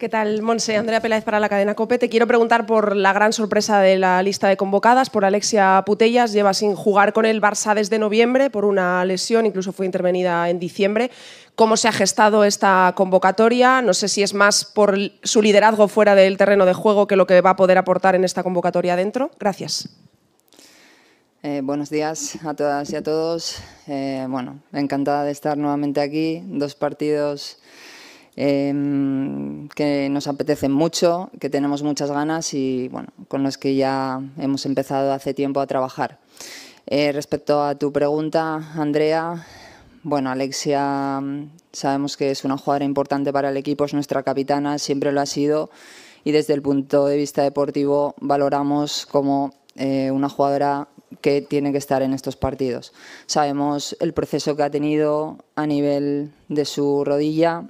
¿Qué tal, Monse? Andrea Peláez para la cadena COPE. Te quiero preguntar por la gran sorpresa de la lista de convocadas, por Alexia Putellas. Lleva sin jugar con el Barça desde noviembre por una lesión, incluso fue intervenida en diciembre. ¿Cómo se ha gestado esta convocatoria? No sé si es más por su liderazgo fuera del terreno de juego que lo que va a poder aportar en esta convocatoria dentro. Gracias. Eh, buenos días a todas y a todos. Eh, bueno, encantada de estar nuevamente aquí. Dos partidos Em, que nos apetecen mucho, que tenemos muchas ganas y bueno, con los que ya hemos empezado hace tiempo a trabajar. Eh, respecto a tu pregunta, Andrea, bueno, Alexia sabemos que es una jugadora importante para el equipo, es nuestra capitana, siempre lo ha sido y desde el punto de vista deportivo valoramos como eh, una jugadora que tiene que estar en estos partidos. Sabemos el proceso que ha tenido a nivel de su rodilla,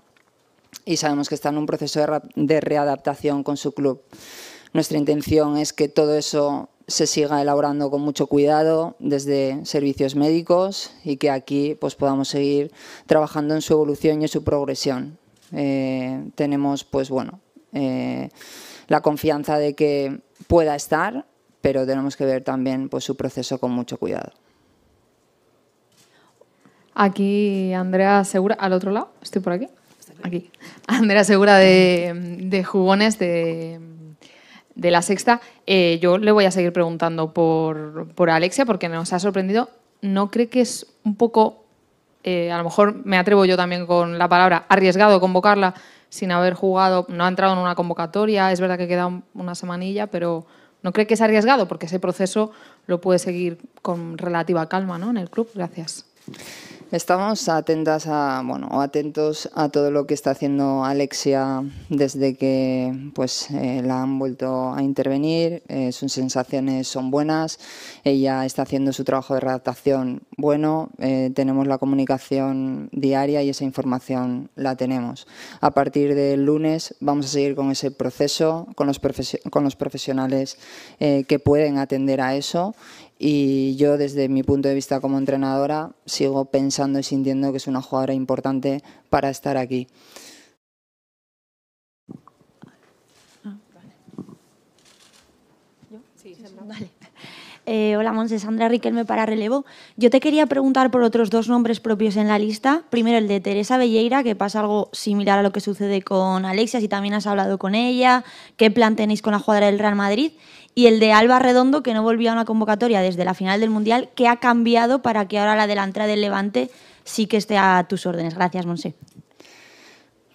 y sabemos que está en un proceso de readaptación con su club. Nuestra intención es que todo eso se siga elaborando con mucho cuidado desde servicios médicos y que aquí pues, podamos seguir trabajando en su evolución y en su progresión. Eh, tenemos pues, bueno, eh, la confianza de que pueda estar, pero tenemos que ver también pues, su proceso con mucho cuidado. Aquí Andrea Segura, al otro lado, estoy por aquí aquí. Andrea Segura de, Jugones de, La Sexta. Eh, yo le voy a seguir preguntando por, Alexia porque nos ha sorprendido. ¿No cree que es un poco, eh, a lo mejor me atrevo yo también con la palabra, arriesgado convocarla sin haber jugado, no ha entrado en una convocatoria, es verdad que queda una semanilla, pero ¿no cree que es arriesgado? Porque ese proceso lo puede seguir con relativa calma ¿no? en el club. Gracias. Estamos atentas a, bueno, atentos a todo lo que está haciendo Alexia desde que pues, eh, la han vuelto a intervenir. Eh, sus sensaciones son buenas. Ella está haciendo su trabajo de redactación bueno. Eh, tenemos la comunicación diaria y esa información la tenemos. A partir del lunes vamos a seguir con ese proceso, con los, con los profesionales que pueden atender a eso y yo desde mi punto de vista como entrenadora sigo pensando y sintiendo que es una jugadora importante para estar aquí. Eh, hola, Monse, Sandra Riquelme para relevo. Yo te quería preguntar por otros dos nombres propios en la lista. Primero el de Teresa Belleira, que pasa algo similar a lo que sucede con Alexia, si también has hablado con ella, qué plan tenéis con la jugadora del Real Madrid y el de Alba Redondo, que no volvía a una convocatoria desde la final del Mundial, ¿qué ha cambiado para que ahora la delantera del Levante sí que esté a tus órdenes? Gracias, Monse.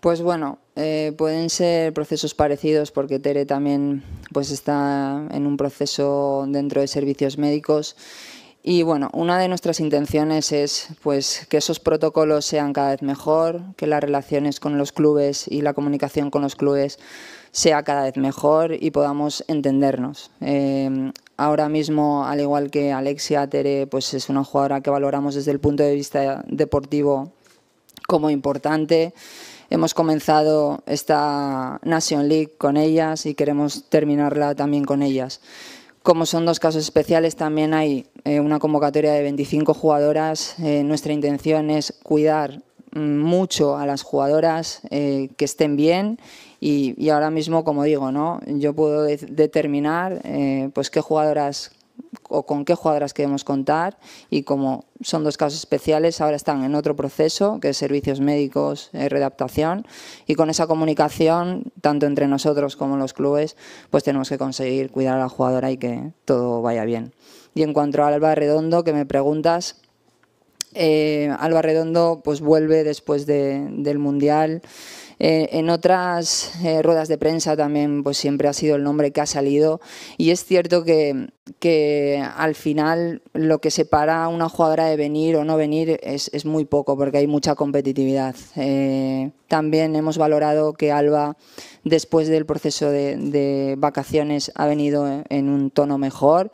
Pues bueno, eh, pueden ser procesos parecidos porque Tere también pues está en un proceso dentro de servicios médicos y bueno, una de nuestras intenciones es pues, que esos protocolos sean cada vez mejor, que las relaciones con los clubes y la comunicación con los clubes sea cada vez mejor y podamos entendernos. Eh, ahora mismo, al igual que Alexia Tere, pues es una jugadora que valoramos desde el punto de vista deportivo como importante. Hemos comenzado esta Nation League con ellas y queremos terminarla también con ellas. Como son dos casos especiales, también hay eh, una convocatoria de 25 jugadoras. Eh, nuestra intención es cuidar mm, mucho a las jugadoras, que estén bien y, ahora mismo, como digo, ¿no? yo puedo determinar eh, pues qué jugadoras o con qué jugadoras queremos contar y como son dos casos especiales, ahora están en otro proceso, que es servicios médicos, eh, redactación, y con esa comunicación, tanto entre nosotros como los clubes, pues tenemos que conseguir cuidar a la jugadora y que todo vaya bien. Y en cuanto a Alba Redondo, que me preguntas, eh, Alba Redondo pues vuelve después del Mundial, eh, en otras eh, ruedas de prensa también pues siempre ha sido el nombre que ha salido y es cierto que, al final lo que separa a una jugadora de venir o no venir es, muy poco porque hay mucha competitividad. Eh, también hemos valorado que Alba después del proceso de vacaciones ha venido en un tono mejor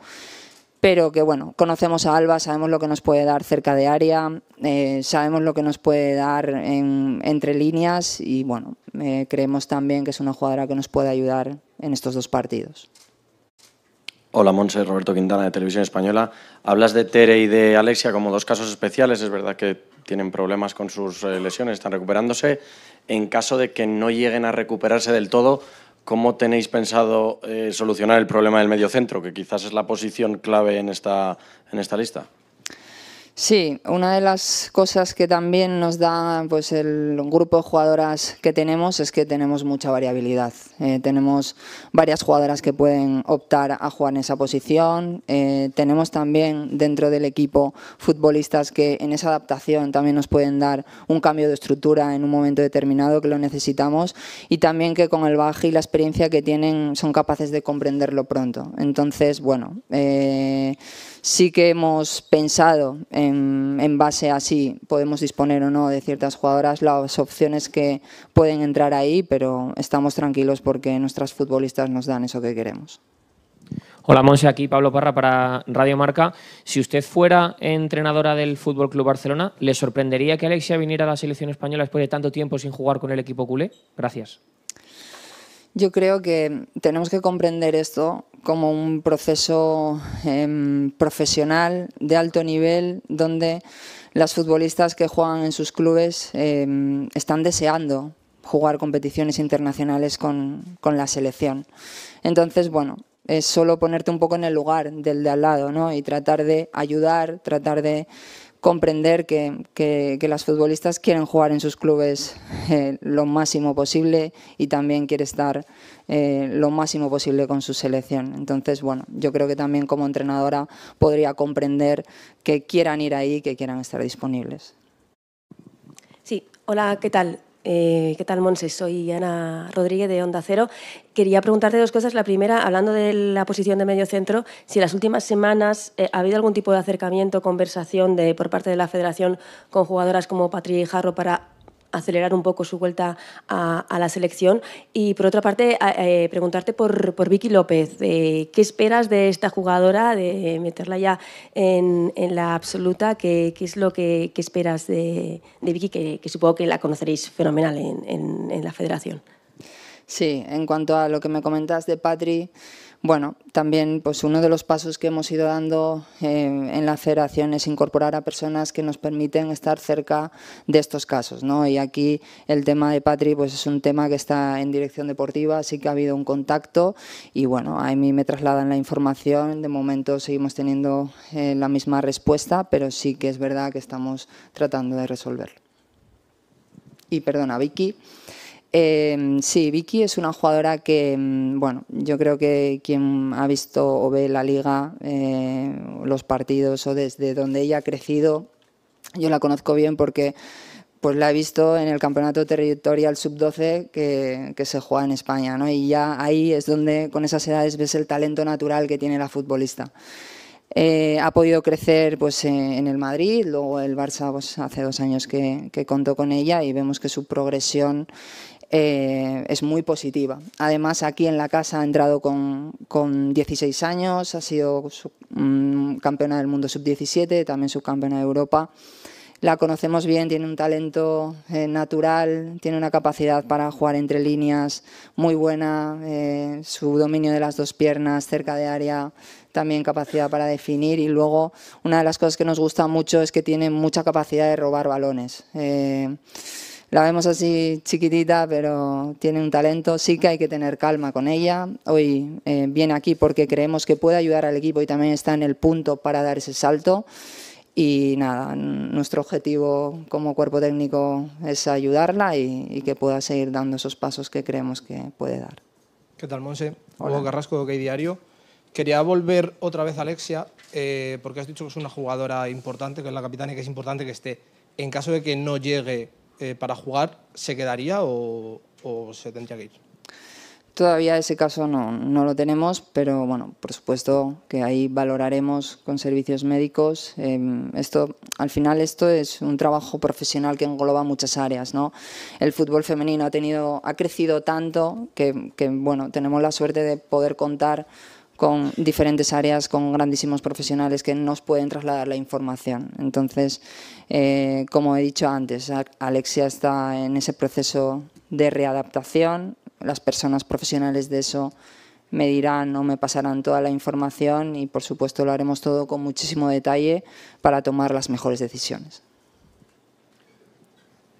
pero que bueno, conocemos a Alba, sabemos lo que nos puede dar cerca de área, eh, sabemos lo que nos puede dar entre líneas y bueno, eh, creemos también que es una jugadora que nos puede ayudar en estos dos partidos. Hola, Monse, Roberto Quintana de Televisión Española. Hablas de Tere y de Alexia como dos casos especiales. Es verdad que tienen problemas con sus eh, lesiones, están recuperándose. En caso de que no lleguen a recuperarse del todo, ¿cómo tenéis pensado eh, solucionar el problema del mediocentro, que quizás es la posición clave en esta, en esta lista? Sí, una de las cosas que también nos da pues, el grupo de jugadoras que tenemos es que tenemos mucha variabilidad. Eh, tenemos varias jugadoras que pueden optar a jugar en esa posición. Eh, tenemos también dentro del equipo futbolistas que en esa adaptación también nos pueden dar un cambio de estructura en un momento determinado que lo necesitamos y también que con el baje y la experiencia que tienen son capaces de comprenderlo pronto. Entonces, bueno, eh, sí que hemos pensado en, base a si podemos disponer o no de ciertas jugadoras, las opciones que pueden entrar ahí, pero estamos tranquilos porque nuestras futbolistas nos dan eso que queremos. Hola Monse, aquí Pablo Parra para Radio Marca. Si usted fuera entrenadora del Fútbol Club Barcelona, ¿le sorprendería que Alexia viniera a la selección española después de tanto tiempo sin jugar con el equipo culé? Gracias. Yo creo que tenemos que comprender esto como un proceso em, profesional de alto nivel donde las futbolistas que juegan en sus clubes em, están deseando jugar competiciones internacionales con, con, la selección. Entonces, bueno, es solo ponerte un poco en el lugar del de al lado ¿no? y tratar de ayudar, tratar de comprender que, que, las futbolistas quieren jugar en sus clubes eh, lo máximo posible y también quiere estar eh, lo máximo posible con su selección. Entonces, bueno, yo creo que también como entrenadora podría comprender que quieran ir ahí, que quieran estar disponibles. Sí, hola, ¿qué tal? Eh, ¿Qué tal, Monse? Soy Ana Rodríguez de Onda Cero. Quería preguntarte dos cosas. La primera, hablando de la posición de medio centro, si en las últimas semanas eh, ha habido algún tipo de acercamiento, conversación de, por parte de la Federación con jugadoras como Patri Jarro para acelerar un poco su vuelta a, la selección. Y por otra parte, eh, preguntarte por, Vicky López, eh, ¿qué esperas de esta jugadora, de meterla ya en, la absoluta? ¿Qué, ¿Qué, es lo que, esperas de, Vicky, que, supongo que la conoceréis fenomenal en, en, en la federación? Sí, en cuanto a lo que me comentas de Patri, bueno, también pues uno de los pasos que hemos ido dando eh, en la federación es incorporar a personas que nos permiten estar cerca de estos casos. ¿no? Y aquí el tema de Patri pues es un tema que está en dirección deportiva, así que ha habido un contacto y bueno, a mí me trasladan la información. De momento seguimos teniendo eh, la misma respuesta, pero sí que es verdad que estamos tratando de resolverlo. Y perdona, Vicky. Eh, sí, Vicky es una jugadora que, mm, bueno, yo creo que quien ha visto o ve la liga, eh, los partidos o desde donde ella ha crecido, yo la conozco bien porque pues la he visto en el campeonato territorial sub-12 que, se juega en España, ¿no? Y ya ahí es donde con esas edades ves el talento natural que tiene la futbolista. Eh, ha podido crecer pues, en el Madrid, luego el Barça pues, hace dos años que contó con ella y vemos que su progresión eh, es muy positiva. Además, aquí en la casa ha entrado con, con 16 años, ha sido mm, campeona del mundo sub-17, también subcampeona de Europa. La conocemos bien, tiene un talento eh, natural, tiene una capacidad para jugar entre líneas muy buena, eh, su dominio de las dos piernas cerca de área, también capacidad para definir y luego una de las cosas que nos gusta mucho es que tiene mucha capacidad de robar balones. La vemos así chiquitita, pero tiene un talento. Sí que hay que tener calma con ella. Hoy eh, viene aquí porque creemos que puede ayudar al equipo y también está en el punto para dar ese salto. Y nada, nuestro objetivo como cuerpo técnico es ayudarla y, que pueda seguir dando esos pasos que creemos que puede dar. ¿Qué tal, Monse? Hugo Carrasco, de Diario. Quería volver otra vez a Alexia, eh, porque has dicho que es una jugadora importante, que es la capitana y que es importante que esté. En caso de que no llegue eh, para jugar, ¿se quedaría o, se tendría que ir? Todavía ese caso no, no, lo tenemos, pero bueno, por supuesto que ahí valoraremos con servicios médicos. Em, esto, al final esto es un trabajo profesional que engloba muchas áreas, ¿no? El fútbol femenino ha tenido, ha crecido tanto que, que bueno, tenemos la suerte de poder contar con diferentes áreas, con grandísimos profesionales que nos pueden trasladar la información. Entonces, eh, como he dicho antes, Alexia está en ese proceso de readaptación, las personas profesionales de eso me dirán o me pasarán toda la información y por supuesto lo haremos todo con muchísimo detalle para tomar las mejores decisiones.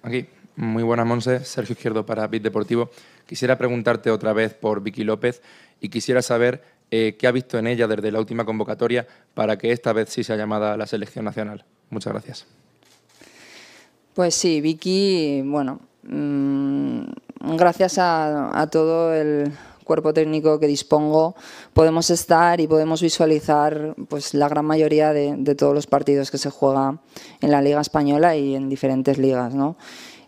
Aquí, muy buenas Monse, Sergio Izquierdo para Bit Deportivo. Quisiera preguntarte otra vez por Vicky López y quisiera saber eh, qué ha visto en ella desde la última convocatoria para que esta vez sí sea llamada a la selección nacional. Muchas gracias. Pues sí, Vicky, bueno, mm, gracias a todo el cuerpo técnico que dispongo, podemos estar y podemos visualizar pues, la gran mayoría de, todos los partidos que se juega en la Liga Española y en diferentes ligas. ¿no?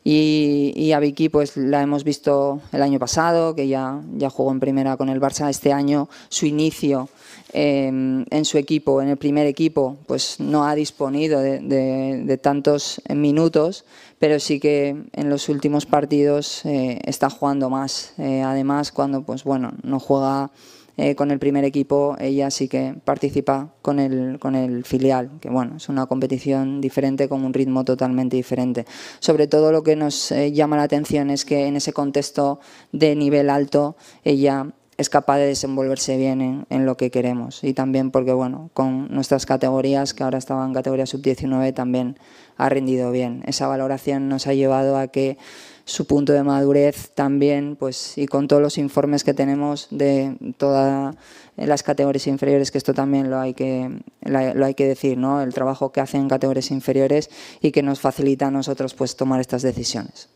Y, a Vicky pues la hemos visto el año pasado, que ya, ya jugó en primera con el Barça. Este año su inicio em, en su equipo, en el primer equipo, pues no ha disponido de tantos minutos, pero sí que en los últimos partidos eh, está jugando más. Eh, además, cuando pues bueno, no juega eh, con el primer equipo, ella sí que participa con el, con el filial, que bueno, es una competición diferente con un ritmo totalmente diferente. Sobre todo lo que nos llama la atención es que en ese contexto de nivel alto, ella es capaz de desenvolverse bien en, en, lo que queremos y también porque bueno con nuestras categorías que ahora estaban en categoría sub 19 también ha rendido bien. Esa valoración nos ha llevado a que su punto de madurez también, pues, y con todos los informes que tenemos de todas las categorías inferiores, que esto también lo hay que, lo hay que decir, ¿no? el trabajo que hacen en categorías inferiores y que nos facilita a nosotros pues, tomar estas decisiones.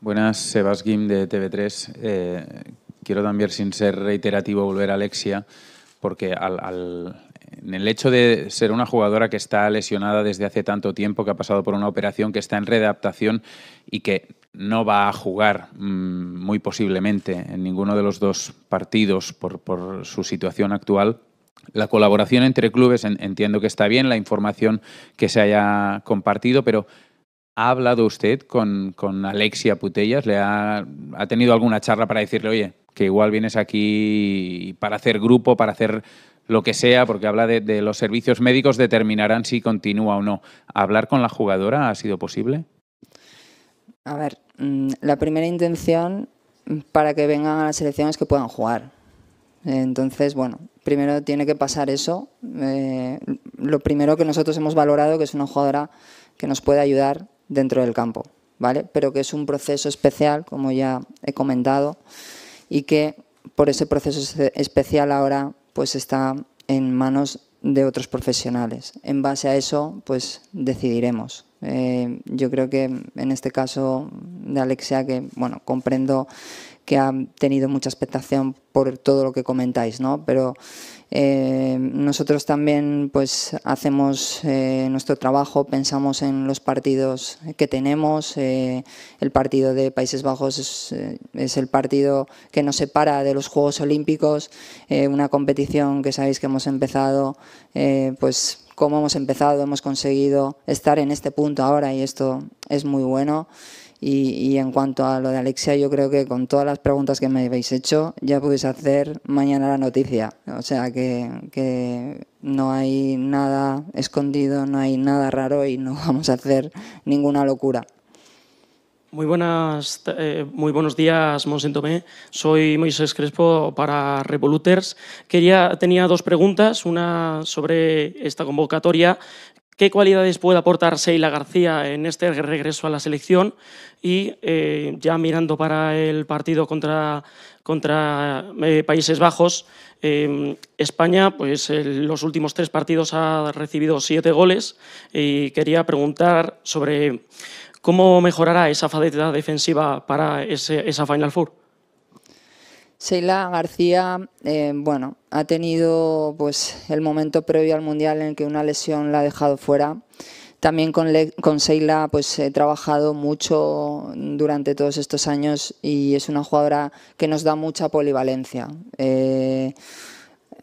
Buenas, Sebas Gim de TV3. Eh, quiero también, sin ser reiterativo, volver a Alexia, porque al, en el hecho de ser una jugadora que está lesionada desde hace tanto tiempo, que ha pasado por una operación, que está en readaptación y que no va a jugar mm, muy posiblemente en ninguno de los dos partidos por, su situación actual, la colaboración entre clubes entiendo que está bien, la información que se haya compartido, pero ¿ha hablado usted con, con Alexia Putellas? ¿Le ha, ha tenido alguna charla para decirle, oye, que igual vienes aquí para hacer grupo, para hacer lo que sea, porque habla de, los servicios médicos, determinarán si continúa o no. ¿Hablar con la jugadora ha sido posible? A ver, mm, la primera intención para que vengan a la selección es que puedan jugar. Entonces, bueno, primero tiene que pasar eso. Eh, lo primero que nosotros hemos valorado que es una jugadora que nos puede ayudar dentro del campo, ¿vale? Pero que es un proceso especial, como ya he comentado, y que por ese proceso especial ahora pues está en manos de otros profesionales. En base a eso, pues decidiremos. Eh, yo creo que en este caso de Alexia, que bueno, comprendo que ha tenido mucha expectación por todo lo que comentáis, ¿no? Pero eh, nosotros también pues hacemos eh, nuestro trabajo, pensamos en los partidos que tenemos. Eh, el partido de Países Bajos es, es, el partido que nos separa de los Juegos Olímpicos, una competición que sabéis que hemos empezado, pues como hemos empezado, hemos conseguido estar en este punto ahora y esto es muy bueno. Y, en cuanto a lo de Alexia, yo creo que con todas las preguntas que me habéis hecho, ya podéis hacer mañana la noticia. O sea que, no hay nada escondido, no hay nada raro y no vamos a hacer ninguna locura. Muy, buenas, eh, muy buenos días, Monsentomé. Soy Moisés Crespo para Revoluters. Quería, tenía dos preguntas, una sobre esta convocatoria qué cualidades puede aportar Seila García en este regreso a la selección y eh, ya mirando para el partido contra, contra eh, Países Bajos, eh, España pues en los últimos tres partidos ha recibido siete goles y quería preguntar sobre cómo mejorará esa faceta defensiva para esa Final Four. Sheila García, eh, bueno, ha tenido pues el momento previo al Mundial en que una lesión la ha dejado fuera. También con, Sheila pues he trabajado mucho durante todos estos años y es una jugadora que nos da mucha polivalencia. Eh,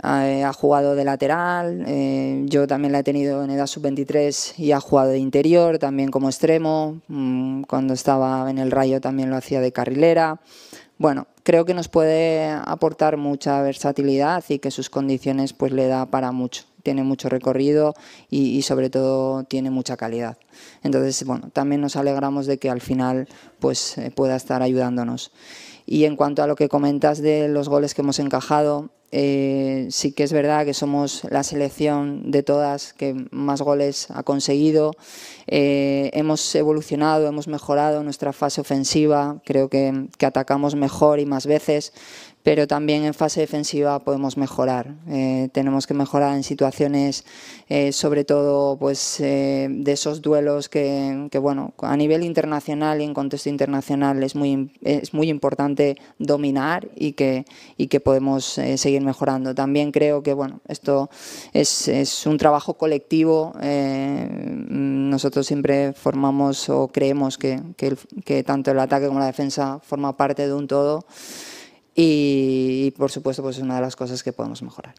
ha, jugado de lateral, eh, yo también la he tenido en edad sub-23 y ha jugado de interior, también como extremo, mm, cuando estaba en el Rayo también lo hacía de carrilera. Bueno, creo que nos puede aportar mucha versatilidad y que sus condiciones pues le da para mucho. tiene mucho recorrido y, sobre todo tiene mucha calidad. Entonces, bueno, también nos alegramos de que al final pues, eh, pueda estar ayudándonos. Y en cuanto a lo que comentas de los goles que hemos encajado, eh, sí que es verdad que somos la selección de todas que más goles ha conseguido. Eh, hemos evolucionado, hemos mejorado nuestra fase ofensiva, creo que, que atacamos mejor y más veces, pero también en fase defensiva podemos mejorar. Eh, tenemos que mejorar en situaciones, eh, sobre todo pues, eh, de esos duelos que, bueno, a nivel internacional y en contexto internacional es muy, es muy importante dominar y que, y que podemos seguir mejorando. También creo que bueno, esto es, es un trabajo colectivo. nosotros siempre formamos o creemos que, que, que tanto el ataque como la defensa forma parte de un todo y, por supuesto pues es una de las cosas que podemos mejorar.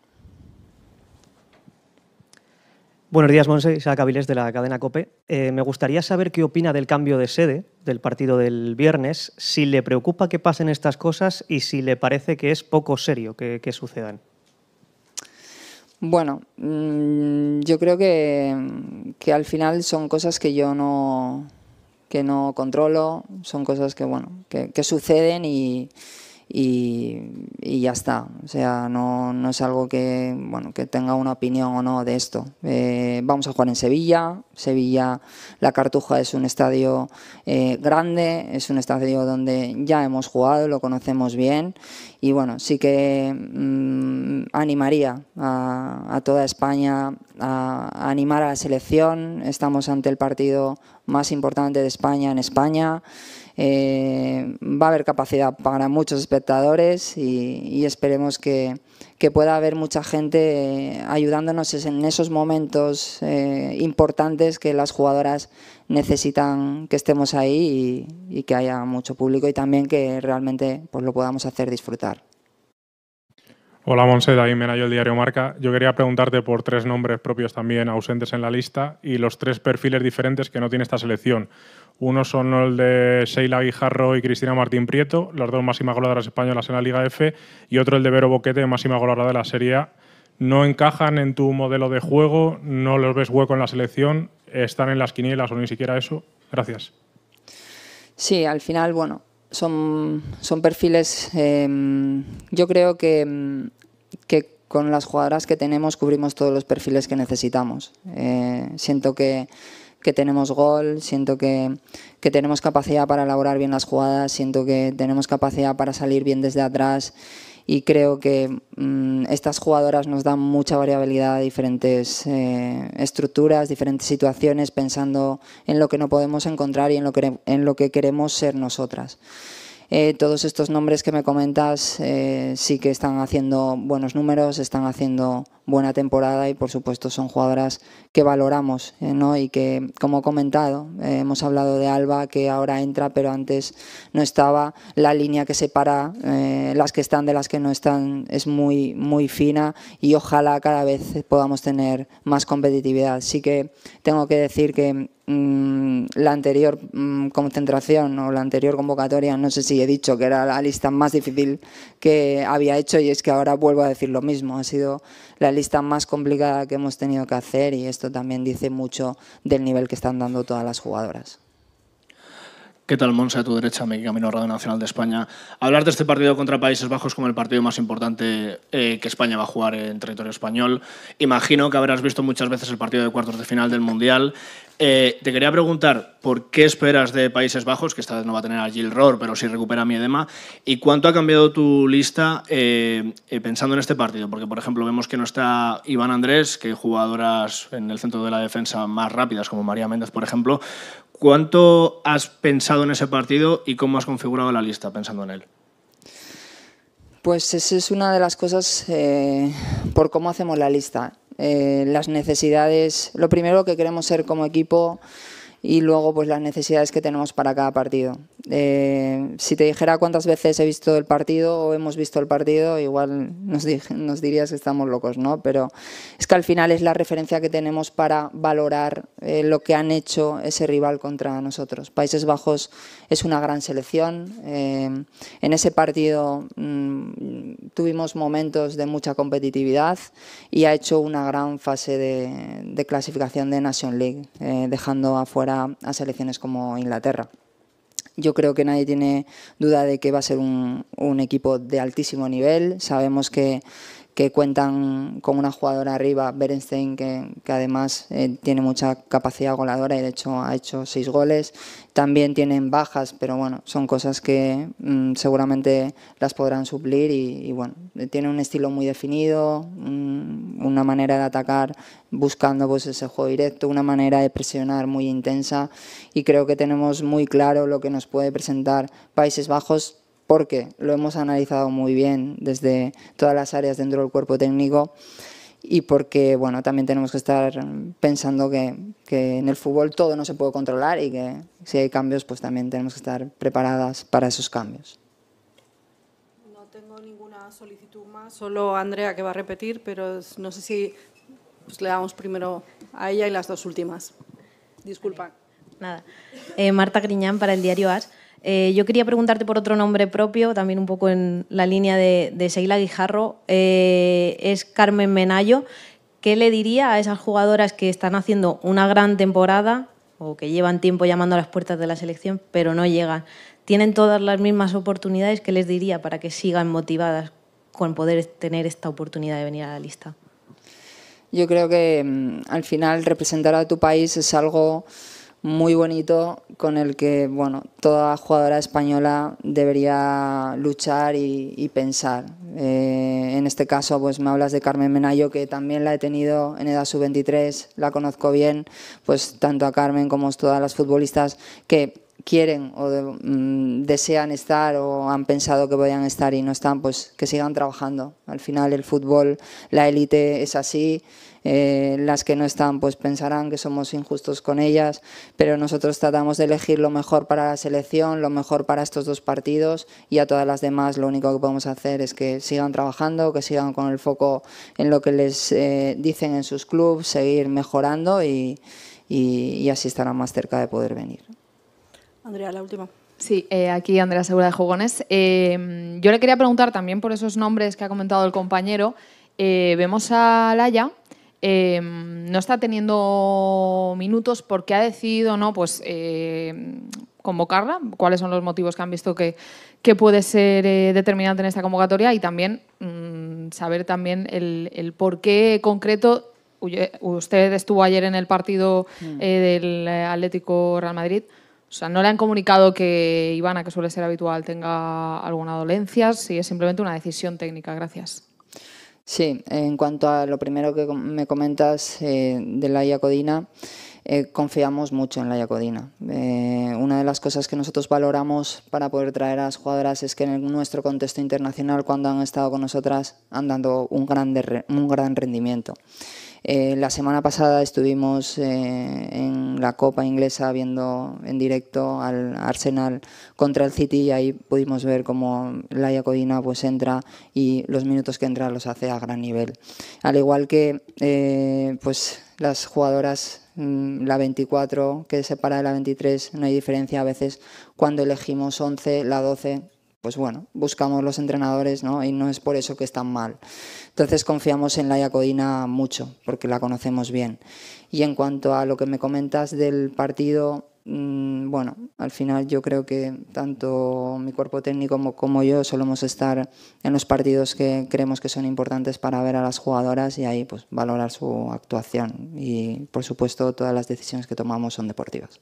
Buenos días, Monse. Isaac Avilés de la cadena COPE. Eh, me gustaría saber qué opina del cambio de sede del partido del viernes, si le preocupa que pasen estas cosas y si le parece que es poco serio que, sucedan. Bueno, mm, yo creo que, que, al final son cosas que yo no, que no controlo, son cosas que, bueno, que suceden y, y, ya está. O sea, no, no, es algo que, bueno, que tenga una opinión o no de esto. Eh, vamos a jugar en Sevilla. Sevilla, la Cartuja es un estadio eh, grande, es un estadio donde ya hemos jugado, lo conocemos bien. Y bueno, sí que mm, animaría a, toda España a animar a la selección. Estamos ante el partido más importante de España en España. Eh, va a haber capacidad para muchos espectadores y, esperemos que, pueda haber mucha gente eh, ayudándonos en esos momentos eh, importantes que las jugadoras necesitan que estemos ahí y, y, que haya mucho público y también que realmente pues, lo podamos hacer disfrutar. Hola Monse, David Menayo, el diario Marca. Yo quería preguntarte por tres nombres propios también ausentes en la lista y los tres perfiles diferentes que no tiene esta selección. Uno son el de Sheila Guijarro y Cristina Martín Prieto, las dos máximas goleadoras españolas en la Liga F, y otro el de Vero Boquete, máxima goleadora de la Serie A. No encajan en tu modelo de juego, no los ves hueco en la selección, están en las quinielas o ni siquiera eso. Gracias. Sí, al final, bueno, son, son perfiles, em, yo creo que, em, que, con las jugadoras que tenemos cubrimos todos los perfiles que necesitamos. Eh, siento que, que, tenemos gol, siento que, que, tenemos capacidad para elaborar bien las jugadas, siento que tenemos capacidad para salir bien desde atrás y creo que mm, estas jugadoras nos dan mucha variabilidad a diferentes eh, estructuras, diferentes situaciones, pensando en lo que no podemos encontrar y en lo que, en lo que queremos ser nosotras. Eh, todos estos nombres que me comentas eh, sí que están haciendo buenos números, están haciendo buena temporada y por supuesto son jugadoras que valoramos eh, y que como he comentado hemos hablado de Alba que ahora entra pero antes no estaba. La línea que separa las que están de las que no están es muy muy fina y ojalá cada vez podamos tener más competitividad. Sí que tengo que decir que Mm, la anterior mm, concentración o la anterior convocatoria, no sé si he dicho que era la lista más difícil que había hecho y es que ahora vuelvo a decir lo mismo. Ha sido la lista más complicada que hemos tenido que hacer y esto también dice mucho del nivel que están dando todas las jugadoras. ¿Qué tal, Monse, a tu derecha, me Camino Radio Nacional de España? Hablar de este partido contra Países Bajos como el partido más importante eh, que España va a jugar en territorio español. Imagino que habrás visto muchas veces el partido de cuartos de final del Mundial. Eh, te quería preguntar, ¿por qué esperas de Países Bajos, que esta vez no va a tener a Jill Rohr, pero sí recupera mi edema? ¿Y cuánto ha cambiado tu lista eh, pensando en este partido? Porque, por ejemplo, vemos que no está Iván Andrés, que jugadoras en el centro de la defensa más rápidas, como María Méndez, por ejemplo. ¿Cuánto has pensado en ese partido y cómo has configurado la lista pensando en él? Pues esa es una de las cosas eh, por cómo hacemos la lista. Eh, las necesidades, lo primero que queremos ser como equipo y luego pues las necesidades que tenemos para cada partido. Eh, si te dijera cuántas veces he visto el partido o hemos visto el partido, igual nos, nos, dirías que estamos locos, ¿no? Pero es que al final es la referencia que tenemos para valorar eh, lo que han hecho ese rival contra nosotros. Países Bajos es una gran selección. Eh, en ese partido mm, tuvimos momentos de mucha competitividad y ha hecho una gran fase de, de clasificación de Nation League, dejando afuera a selecciones como Inglaterra. Yo creo que nadie tiene duda de que va a ser un, equipo de altísimo nivel. Sabemos que que cuentan con una jugadora arriba, Berenstein, que, además eh, tiene mucha capacidad goleadora y de hecho ha hecho seis goles. También tienen bajas, pero bueno, son cosas que mm, seguramente las podrán suplir y, bueno, tiene un estilo muy definido, mm, una manera de atacar buscando pues ese juego directo, una manera de presionar muy intensa y creo que tenemos muy claro lo que nos puede presentar Países Bajos porque lo hemos analizado muy bien desde todas las áreas dentro del cuerpo técnico y porque bueno, también tenemos que estar pensando que, que, en el fútbol todo no se puede controlar y que si hay cambios pues también tenemos que estar preparadas para esos cambios. No tengo ninguna solicitud más, solo Andrea que va a repetir, pero no sé si pues, le damos primero a ella y las dos últimas. Disculpa. Nada. Eh, Marta Griñán para el diario AS. Eh, yo quería preguntarte por otro nombre propio, también un poco en la línea de, de Guijarro. Eh, es Carmen Menayo. ¿Qué le diría a esas jugadoras que están haciendo una gran temporada o que llevan tiempo llamando a las puertas de la selección, pero no llegan? ¿Tienen todas las mismas oportunidades? ¿Qué les diría para que sigan motivadas con poder tener esta oportunidad de venir a la lista? Yo creo que mm, al final representar a tu país es algo muy bonito con el que bueno, toda jugadora española debería luchar y, pensar. Eh, en este caso pues me hablas de Carmen Menayo, que también la he tenido en edad sub-23, la conozco bien, pues tanto a Carmen como a todas las futbolistas que quieren o mm, desean estar o han pensado que vayan estar y no están, pues que sigan trabajando. Al final el fútbol, la élite es así, eh, las que no están pues pensarán que somos injustos con ellas, pero nosotros tratamos de elegir lo mejor para la selección, lo mejor para estos dos partidos y a todas las demás lo único que podemos hacer es que sigan trabajando, que sigan con el foco en lo que les eh, dicen en sus clubes, seguir mejorando y, y así estarán más cerca de poder venir. Andrea, la última. Sí, eh, aquí Andrea Segura de Jugones. Eh, yo le quería preguntar también por esos nombres que ha comentado el compañero. Eh, vemos a Laia, no está teniendo minutos porque ha decidido no pues convocarla. ¿Cuáles son los motivos que han visto que, que puede ser determinante en esta convocatoria? Y también mm, saber también el, el por qué concreto Usted estuvo ayer en el partido mm. del Atlético Real Madrid. O sea, no le han comunicado que Ivana, que suele ser habitual, tenga alguna dolencia, si es simplemente una decisión técnica. Gracias. Sí, en cuanto a lo primero que me comentas eh, de la Iacodina, eh, confiamos mucho en la Iacodina. Eh, una de las cosas que nosotros valoramos para poder traer a las jugadoras es que en nuestro contexto internacional, cuando han estado con nosotras, han dado un gran, un gran rendimiento. Eh, la semana pasada estuvimos eh, en la Copa Inglesa viendo en directo al Arsenal contra el City y ahí pudimos ver cómo Laia Codina pues entra y los minutos que entra los hace a gran nivel. Al igual que eh, pues las jugadoras mm, la 24 que separa de la 23 no hay diferencia a veces cuando elegimos 11 la 12 pues bueno, buscamos los entrenadores ¿no? y no es por eso que están mal. Entonces confiamos en la Iacodina mucho, porque la conocemos bien. Y en cuanto a lo que me comentas del partido, mm, bueno, al final yo creo que tanto mi cuerpo técnico como, como, yo solemos estar en los partidos que creemos que son importantes para ver a las jugadoras y ahí pues valorar su actuación. Y por supuesto todas las decisiones que tomamos son deportivas.